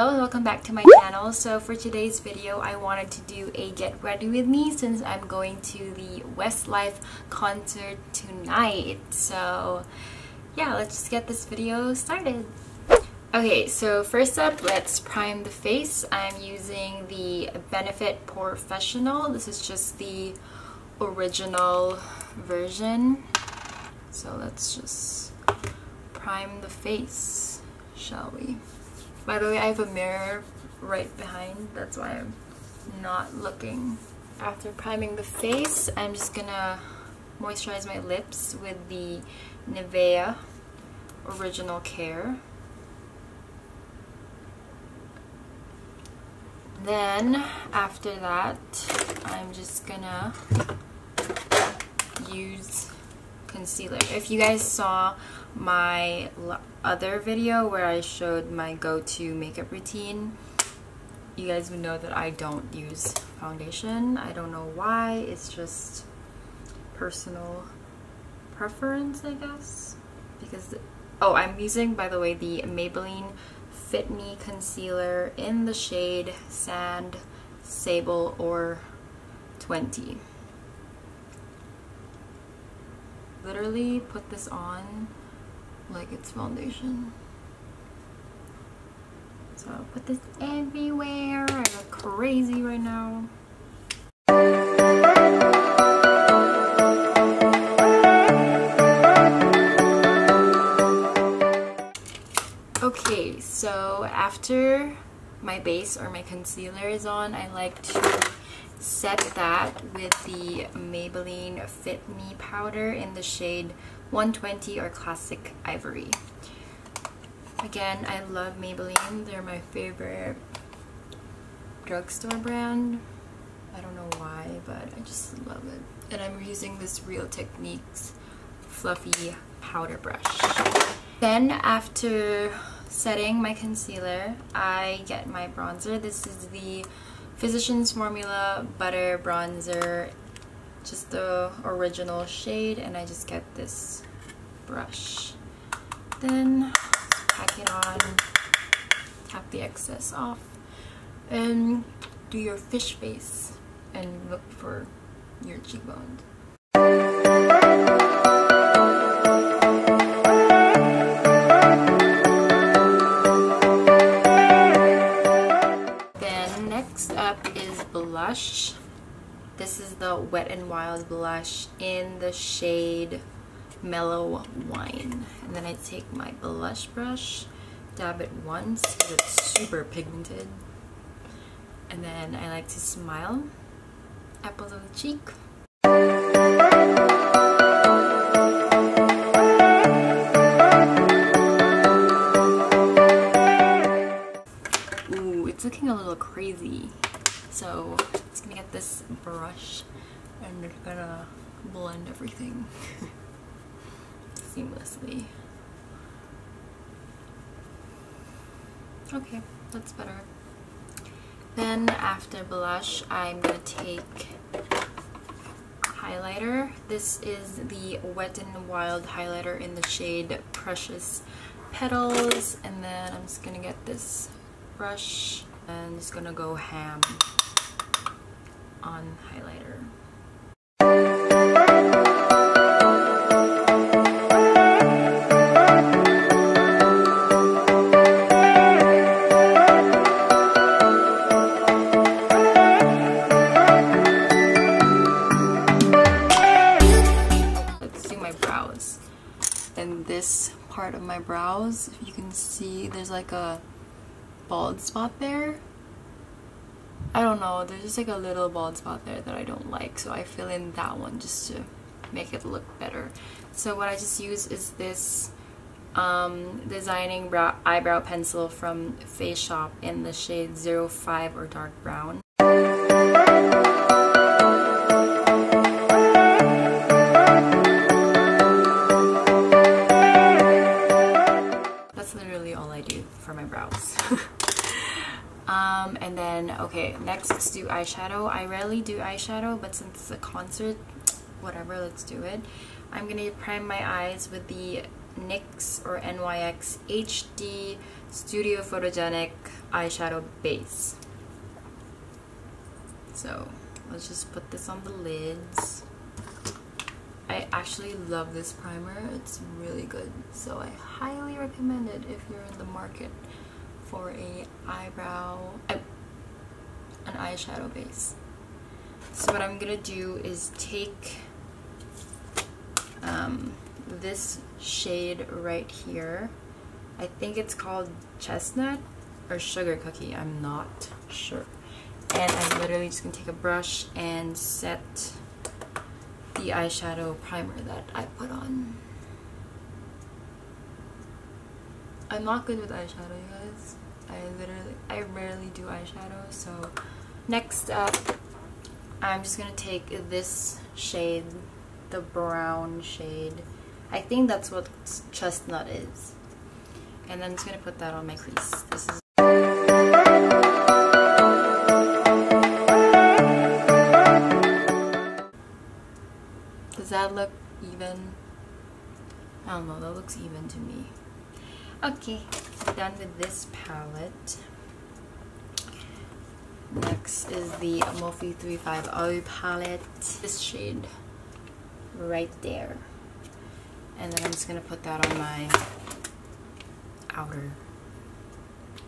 Hello and welcome back to my channel. So for today's video, I wanted to do a get ready with me since I'm going to the Westlife concert tonight. So yeah, let's just get this video started. Okay, so first up, let's prime the face. I'm using the Benefit POREfessional. This is just the original version. So let's just prime the face, shall we? By the way, I have a mirror right behind. That's why I'm not looking. After priming the face, I'm just gonna moisturize my lips with the Nivea Original Care. Then, after that, I'm just gonna use concealer. If you guys saw my other video where I showed my go-to makeup routine, you guys would know that I don't use foundation. I don't know why, it's just personal preference, I guess. Because, oh, I'm using, by the way, the Maybelline Fit Me Concealer in the shade Sand, Sable, or 20. Literally put this on like it's foundation. So I'll put this everywhere. I look crazy right now. Okay, so after my base or my concealer is on, I like to set that with the Maybelline Fit Me powder in the shade 120 or Classic Ivory. Again, I love Maybelline. They're my favorite drugstore brand. I don't know why, but I just love it. And I'm using this Real Techniques fluffy powder brush. Then after setting my concealer, I get my bronzer. This is the Physicians Formula Butter Bronzer. Just the original shade and I just get this brush. Then pack it on, tap the excess off, and do your fish face and look for your cheekbones. Blush. This is the Wet n Wild blush in the shade Mellow Wine. And then I take my blush brush, dab it once because it's super pigmented. And then I like to smile, apples of the cheek. Ooh, it's looking a little crazy. So just gonna get this brush and just gonna blend everything seamlessly. Okay, that's better. Then after blush, I'm gonna take highlighter. This is the Wet n Wild highlighter in the shade Precious Petals. And then I'm just gonna get this brush and just gonna go ham on highlighter. And this part of my brows, you can see there's like a bald spot there I don't know, there's just like a little bald spot there that I don't like, so I fill in that one just to make it look better. So what I just use is this um, designing brow eyebrow pencil from Face Shop in the shade 05 or dark brown. Eyeshadow. I rarely do eyeshadow, but since it's a concert, whatever, let's do it. I'm going to prime my eyes with the NYX or NYX HD Studio Photogenic eyeshadow base. So let's just put this on the lids. I actually love this primer. It's really good. So I highly recommend it if you're in the market for a eyebrow, an eyeshadow base. So what I'm gonna do is take um, this shade right here. I think it's called Chestnut or Sugar Cookie. I'm not sure. And I'm literally just gonna take a brush and set the eyeshadow primer that I put on. I'm not good with eyeshadow, you guys. I literally, I rarely do eyeshadow. So next up, I'm just gonna take this shade, the brown shade. I think that's what chestnut is. And then I'm just gonna put that on my crease. This is Does that look even? I don't know, that looks even to me. Okay, done with this palette. Next is the Morphe 350 palette. This shade right there. And then I'm just going to put that on my outer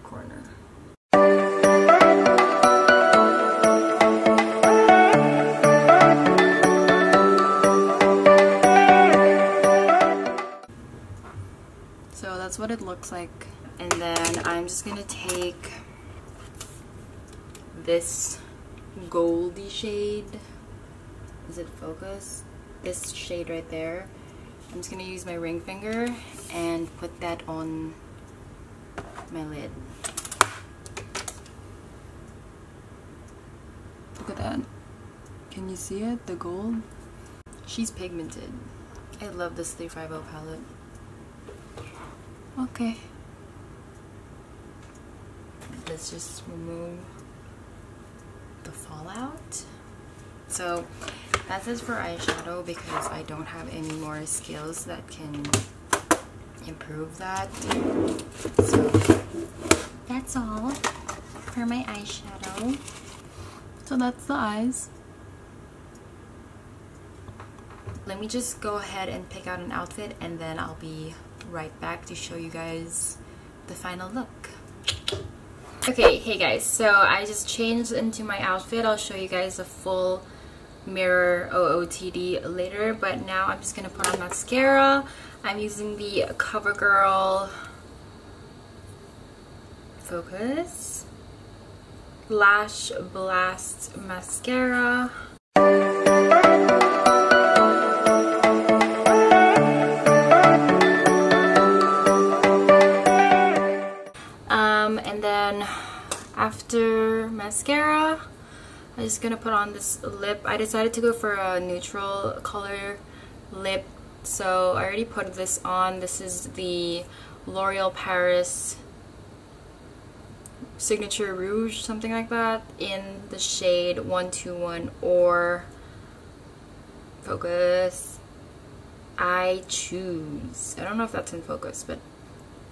corner. Looks like. And then I'm just going to take this goldy shade. Is it focus? This shade right there. I'm just gonna use my ring finger and put that on my lid. Look at that. Can you see it? The gold? She's pigmented. I love this 350 palette. Okay. Let's just remove the fallout. So that's it for eyeshadow because I don't have any more skills that can improve that. So that's all for my eyeshadow. So that's the eyes. Let me just go ahead and pick out an outfit and then I'll be right back to show you guys the final look. Okay, hey guys, so I just changed into my outfit. I'll show you guys a full mirror OOTD later, but now I'm just to put on mascara. I'm using the CoverGirl Focus Lash Blast Mascara. I'm just gonna put on this lip. I decided to go for a neutral color lip. So I already put this on. This is the L'Oreal Paris Signature Rouge, something like that, in the shade 121 or Focus. I choose. I don't know if that's in focus, but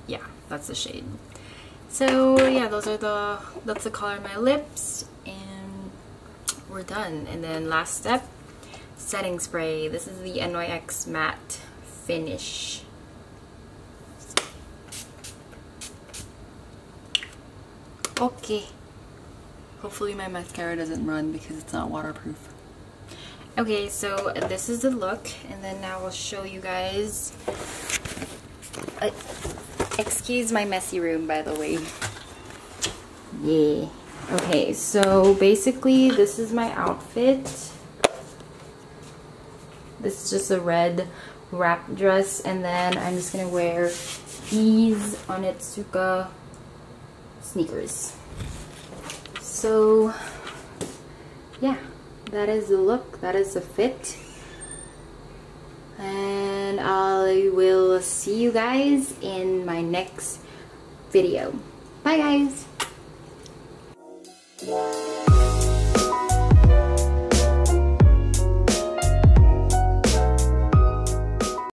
yeah, that's the shade. So yeah, those are the, that's the color of my lips we're done. And then last step, setting spray. This is the NYX Matte Finish. Okay. Hopefully my mascara doesn't run because it's not waterproof. Okay, so this is the look, and then now I'll show you guys. Uh, excuse my messy room, by the way. Yeah. Okay, so basically this is my outfit. This is just a red wrap dress, and then I'm just gonna wear these Onitsuka sneakers. So, yeah that is the look that is the fit and I will see you guys in my next video bye guys Música